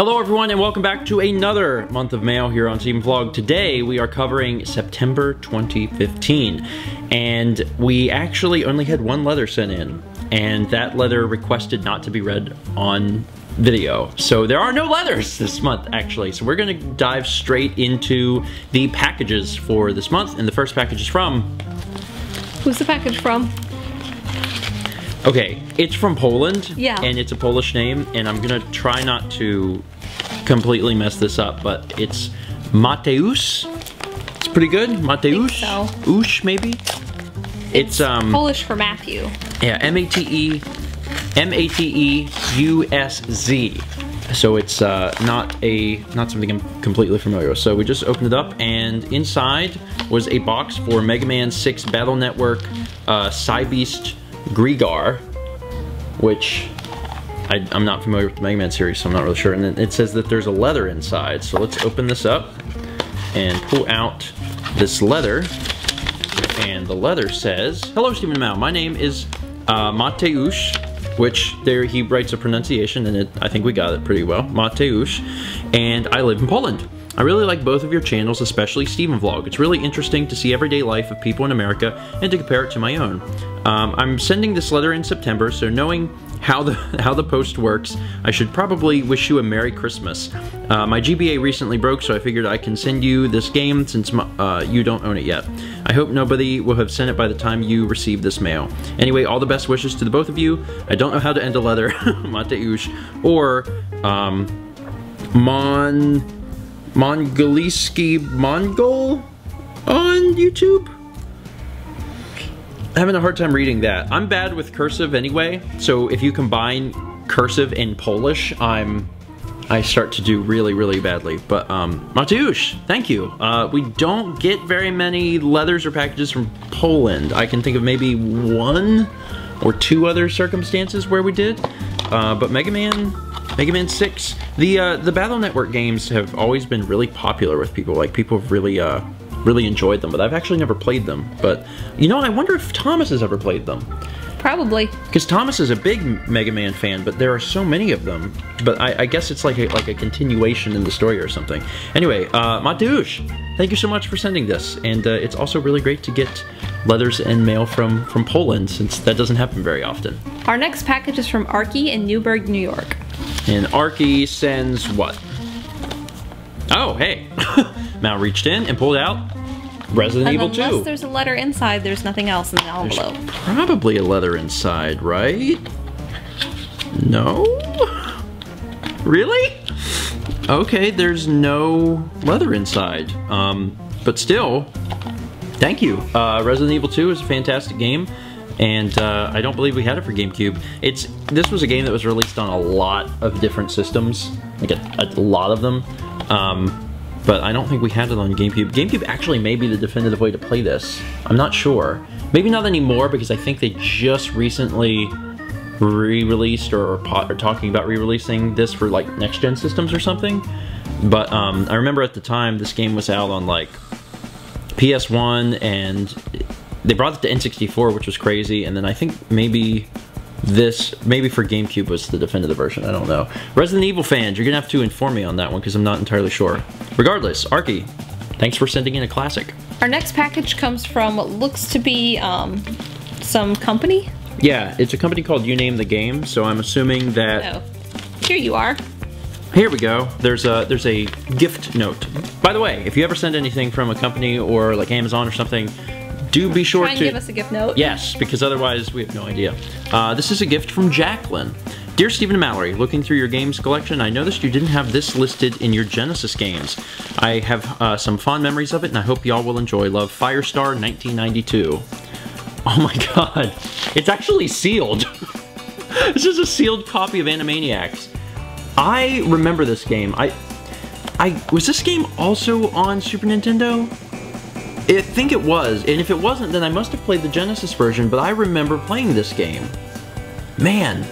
Hello everyone and welcome back to another month of mail here on Stephen Vlog. Today we are covering September 2015 and we actually only had one letter sent in and that letter requested not to be read on video. So there are no letters this month actually. So we're gonna dive straight into the packages for this month and the first package is from... Who's the package from? Okay, it's from Poland. Yeah. And it's a Polish name, and I'm gonna try not to completely mess this up, but it's Mateusz. It's pretty good. Mateusz. so. Ush, maybe. It's um. Polish for Matthew. Yeah, M A T E, M A T E U S Z. So it's uh, not a not something I'm completely familiar with. So we just opened it up, and inside was a box for Mega Man 6 Battle Network, uh, Cybeast Gregar, which I, am not familiar with the Mega Man series, so I'm not really sure. And it says that there's a leather inside. So let's open this up and pull out this leather. And the leather says, Hello, Stephen Mao. My name is uh, Mateusz, which there he writes a pronunciation, and it, I think we got it pretty well. Mateusz. And I live in Poland. I really like both of your channels, especially Stephen Vlog. It's really interesting to see everyday life of people in America and to compare it to my own. Um, I'm sending this letter in September, so knowing how the how the post works, I should probably wish you a Merry Christmas. Uh, my GBA recently broke, so I figured I can send you this game since uh, you don't own it yet. I hope nobody will have sent it by the time you receive this mail. Anyway, all the best wishes to the both of you. I don't know how to end a letter, Mateusz, or um, Mon Mongoliski Mongol on YouTube having a hard time reading that. I'm bad with cursive anyway, so if you combine cursive and Polish, I'm I start to do really, really badly. But um, Mateusz, thank you. Uh, we don't get very many leathers or packages from Poland. I can think of maybe one or two other circumstances where we did. Uh, but Mega Man, Mega Man 6, the uh, the Battle Network games have always been really popular with people. Like people have really uh, really enjoyed them, but I've actually never played them. But, you know, I wonder if Thomas has ever played them. Probably. Because Thomas is a big Mega Man fan, but there are so many of them. But I, I guess it's like a, like a continuation in the story or something. Anyway, uh, thank you so much for sending this. And uh, it's also really great to get letters and mail from, from Poland, since that doesn't happen very often. Our next package is from Arky in Newburgh, New York. And Arky sends what? Oh, hey. Mal reached in and pulled out Resident and Evil 2. Unless there's a letter inside, there's nothing else in the envelope. There's probably a letter inside, right? No? Really? Okay, there's no leather inside. Um, but still, thank you. Uh, Resident Evil 2 is a fantastic game and uh, I don't believe we had it for GameCube. It's This was a game that was released on a lot of different systems, like a, a lot of them. Um, but I don't think we had it on GameCube. GameCube actually may be the definitive way to play this. I'm not sure. Maybe not anymore because I think they just recently re-released or, are talking about re-releasing this for like next-gen systems or something. But um, I remember at the time this game was out on like PS1 and they brought it to N64 which was crazy and then I think maybe this, maybe for GameCube was the definitive version, I don't know. Resident Evil fans, you're gonna have to inform me on that one because I'm not entirely sure. Regardless, Arky, thanks for sending in a classic. Our next package comes from what looks to be um, some company. Yeah, it's a company called You Name the Game, so I'm assuming that... Oh, here you are. Here we go. There's a there's a gift note. By the way, if you ever send anything from a company or like Amazon or something, do be sure Try and to give us a gift note. Yes, because otherwise we have no idea. Uh, this is a gift from Jacqueline. Dear Stephen and Mallory, looking through your games collection, I noticed you didn't have this listed in your Genesis games. I have uh, some fond memories of it, and I hope y'all will enjoy. Love, Firestar 1992. Oh my god, it's actually sealed. this is a sealed copy of Animaniacs. I remember this game. I, I was this game also on Super Nintendo? I think it was, and if it wasn't, then I must have played the Genesis version, but I remember playing this game. Man.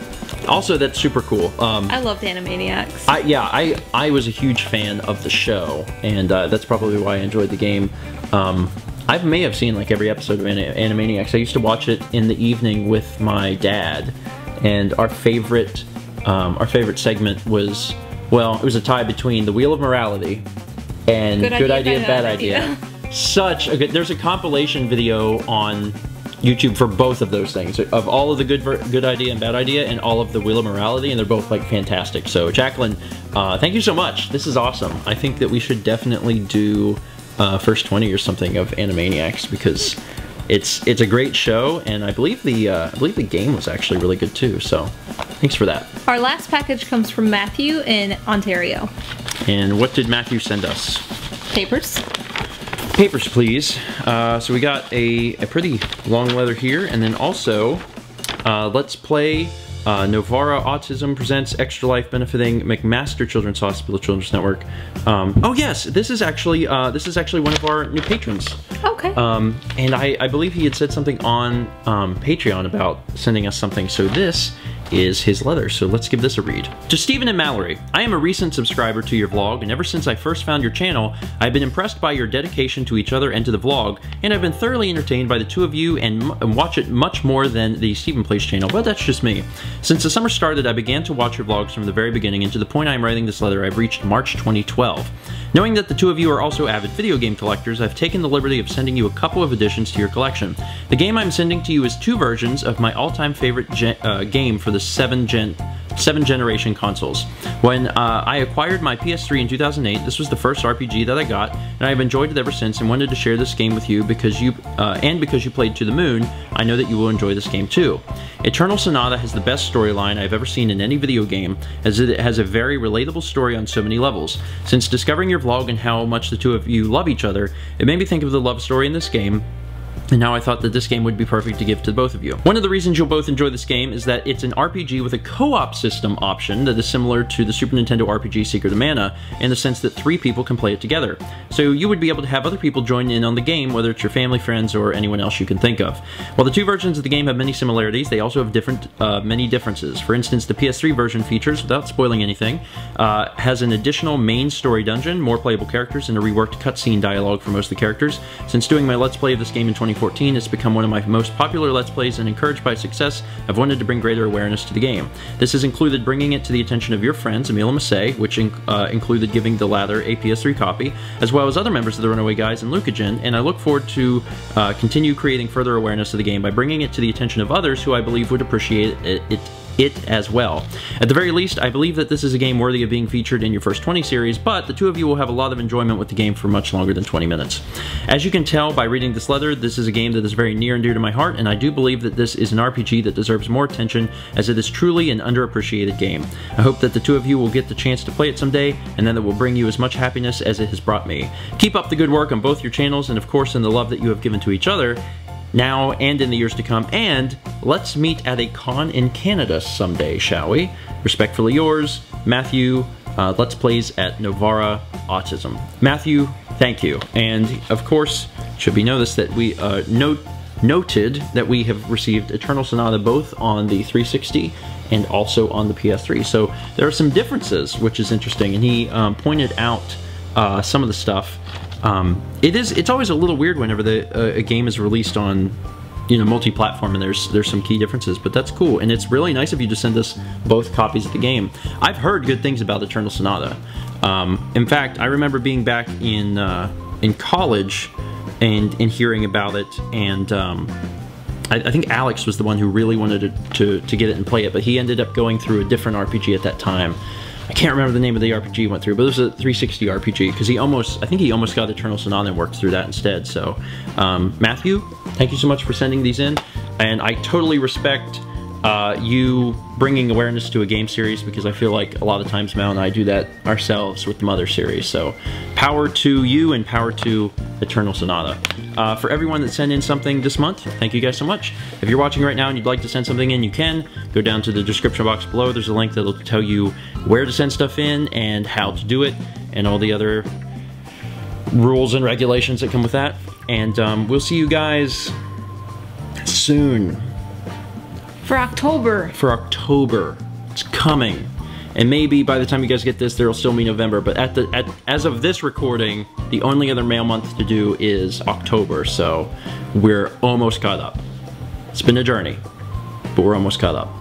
Also, that's super cool. Um, I loved Animaniacs. I, yeah, I, I was a huge fan of the show, and uh, that's probably why I enjoyed the game. Um, I may have seen like every episode of Animaniacs. I used to watch it in the evening with my dad, and our favorite um, our favorite segment was well, it was a tie between the Wheel of Morality and Good, good Idea, idea Bad, idea. idea. Such a good. There's a compilation video on YouTube for both of those things of all of the good good idea and bad idea and all of the wheel of morality and they're both like fantastic. So Jacqueline uh, thank you so much. This is awesome. I think that we should definitely do uh, first 20 or something of Animaniacs because it's it's a great show and I believe the uh, I believe the game was actually really good too. So thanks for that. Our last package comes from Matthew in Ontario. And what did Matthew send us? Papers papers, please. Uh, so we got a, a pretty long letter here, and then also, uh, let's play uh, Novara Autism presents Extra Life benefiting McMaster Children's Hospital Children's Network. Um, oh yes, this is actually uh, this is actually one of our new patrons. Okay. Um, and I, I believe he had said something on um, Patreon about sending us something. So this is his letter, so let's give this a read. To Stephen and Mallory, I am a recent subscriber to your vlog, and ever since I first found your channel, I've been impressed by your dedication to each other and to the vlog, and I've been thoroughly entertained by the two of you and, and watch it much more than the Stephen Plays channel, but that's just me. Since the summer started, I began to watch your vlogs from the very beginning, and to the point I am writing this letter, I've reached March 2012. Knowing that the two of you are also avid video game collectors, I've taken the liberty of sending you a couple of additions to your collection. The game I'm sending to you is two versions of my all-time favorite uh, game for the 7 gen seven generation consoles. When uh, I acquired my PS3 in 2008, this was the first RPG that I got, and I have enjoyed it ever since and wanted to share this game with you because you, uh, and because you played To the Moon, I know that you will enjoy this game too. Eternal Sonata has the best storyline I've ever seen in any video game, as it has a very relatable story on so many levels. Since discovering your vlog and how much the two of you love each other, it made me think of the love story in this game, and now I thought that this game would be perfect to give to both of you. One of the reasons you'll both enjoy this game is that it's an RPG with a co-op system option that is similar to the Super Nintendo RPG Secret of Mana in the sense that three people can play it together. So you would be able to have other people join in on the game, whether it's your family, friends, or anyone else you can think of. While the two versions of the game have many similarities, they also have different, uh, many differences. For instance, the PS3 version features, without spoiling anything, uh, has an additional main story dungeon, more playable characters, and a reworked cutscene dialogue for most of the characters. Since doing my Let's Play of this game in 20 2014, it's become one of my most popular Let's Plays and encouraged by success, I've wanted to bring greater awareness to the game. This has included bringing it to the attention of your friends, Emile and Massey, which in, uh, included giving the latter a PS3 copy, as well as other members of the Runaway Guys and LucahJin, and I look forward to uh, continue creating further awareness of the game by bringing it to the attention of others who I believe would appreciate it, it it as well. At the very least, I believe that this is a game worthy of being featured in your first 20 series, but the two of you will have a lot of enjoyment with the game for much longer than 20 minutes. As you can tell by reading this letter, this is a game that is very near and dear to my heart, and I do believe that this is an RPG that deserves more attention as it is truly an underappreciated game. I hope that the two of you will get the chance to play it someday, and that it will bring you as much happiness as it has brought me. Keep up the good work on both your channels, and of course in the love that you have given to each other, now and in the years to come, and let's meet at a con in Canada someday, shall we? Respectfully yours, Matthew, uh, Let's Plays at Novara Autism. Matthew, thank you. And of course, should be noticed that we uh, note noted that we have received Eternal Sonata both on the 360 and also on the PS3. So there are some differences, which is interesting, and he um, pointed out uh, some of the stuff um, it is. It's always a little weird whenever the uh, a game is released on, you know, multi-platform, and there's there's some key differences. But that's cool, and it's really nice of you to send us both copies of the game. I've heard good things about Eternal Sonata. Um, in fact, I remember being back in uh, in college and and hearing about it, and um, I, I, think Alex was the one who really wanted to, to to get it and play it, but he ended up going through a different RPG at that time. I can't remember the name of the RPG he went through, but it was a 360 RPG because he almost, I think he almost got Eternal Sonata and worked through that instead. So, um, Matthew, thank you so much for sending these in, and I totally respect uh, you bringing awareness to a game series because I feel like a lot of times Mal and I do that ourselves with the Mother series. So power to you and power to Eternal Sonata. Uh, for everyone that sent in something this month, thank you guys so much. If you're watching right now and you'd like to send something in, you can. Go down to the description box below. There's a link that'll tell you where to send stuff in and how to do it and all the other rules and regulations that come with that. And um, we'll see you guys soon. For October. For October. It's coming. And maybe by the time you guys get this, there'll still be November. But at the at, as of this recording, the only other mail month to do is October. So we're almost caught up. It's been a journey, but we're almost caught up.